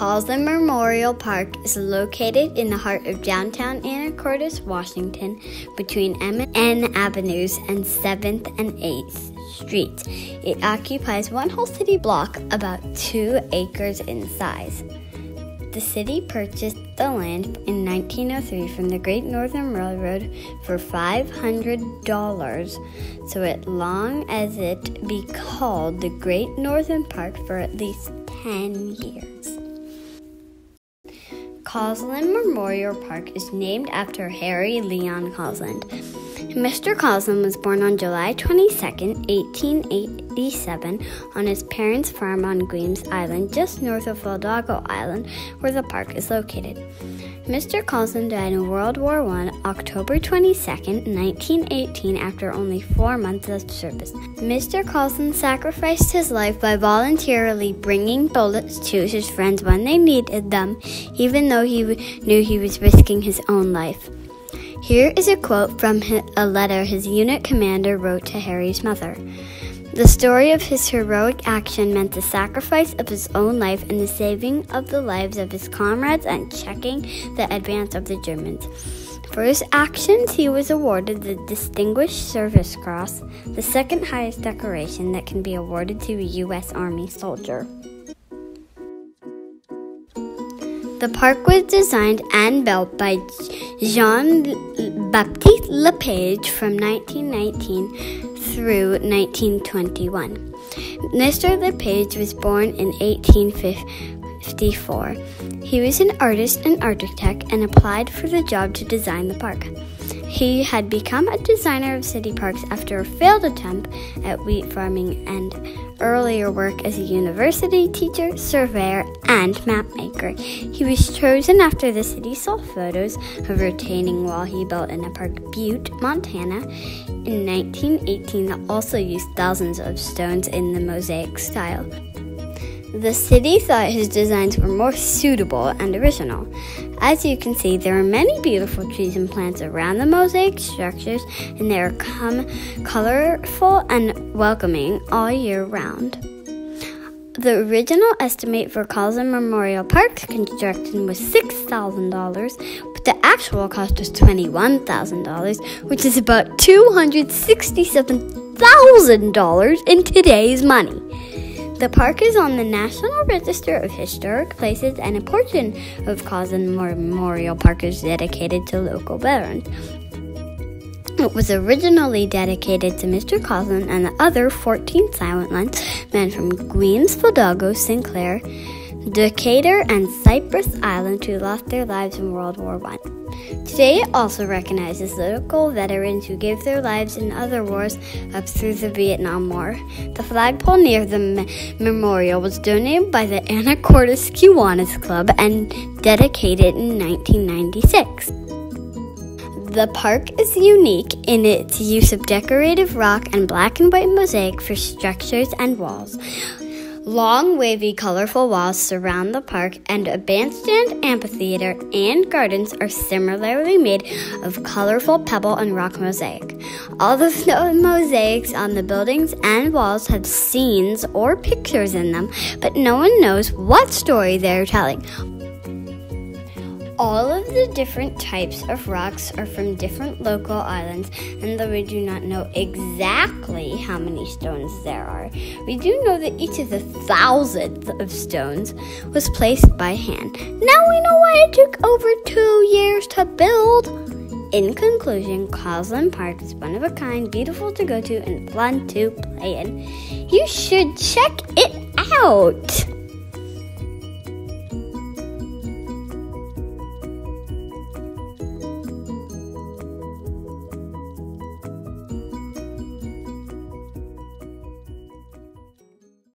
Causland Memorial Park is located in the heart of downtown Anacortes, Washington, between M and Avenues and 7th and 8th Streets. It occupies one whole city block, about two acres in size. The city purchased the land in 1903 from the Great Northern Railroad for $500, so as long as it be called the Great Northern Park for at least 10 years. Causland Memorial Park is named after Harry Leon Causland. Mr. Causland was born on July 22, 1887, on his parents' farm on Guemes Island, just north of Fidalgo Island, where the park is located. Mr. Causland died in World War I, October 22, 1918, after only four months of service. Mr. Causland sacrificed his life by voluntarily bringing bullets to his friends when they needed them, even though he knew he was risking his own life. Here is a quote from a letter his unit commander wrote to Harry's mother. The story of his heroic action meant the sacrifice of his own life and the saving of the lives of his comrades and checking the advance of the Germans. For his actions, he was awarded the Distinguished Service Cross, the second highest decoration that can be awarded to a U.S. Army soldier. The park was designed and built by Jean Baptiste Lepage from 1919 through 1921. Mr. Lepage was born in 1854. He was an artist and architect and applied for the job to design the park. He had become a designer of city parks after a failed attempt at wheat farming and earlier work as a university teacher, surveyor, and mapmaker. He was chosen after the city saw photos of retaining wall he built in a park Butte, Montana in 1918 that also used thousands of stones in the mosaic style. The city thought his designs were more suitable and original. As you can see, there are many beautiful trees and plants around the mosaic structures, and they are com- colorful and welcoming all year round. The original estimate for Causland Memorial Park construction was $6,000, but the actual cost was $21,000, which is about $267,000 in today's money. The park is on the National Register of Historic Places, and a portion of Causland Memorial Park is dedicated to local veterans. It was originally dedicated to Mr. Causland and the other 14 Silent Lines men from Guemes, Fidalgo, Sinclair, Decatur, and Cypress Island who lost their lives in World War I. Today, it also recognizes local veterans who gave their lives in other wars up through the Vietnam War. The flagpole near the me- memorial was donated by the Anacortes Kiwanis Club and dedicated in 1996. The park is unique in its use of decorative rock and black and white mosaic for structures and walls. Long, wavy, colorful walls surround the park, and a bandstand, amphitheater, and gardens are similarly made of colorful pebble and rock mosaic. All the mosaics on the buildings and walls have scenes or pictures in them, but no one knows what story they're telling. All of the different types of rocks are from different local islands, and though we do not know exactly how many stones there are, we do know that each of the thousands of stones was placed by hand. Now we know why it took over two years to build. In conclusion, Causland Park is one of a kind, beautiful to go to, and fun to play in. You should check it out.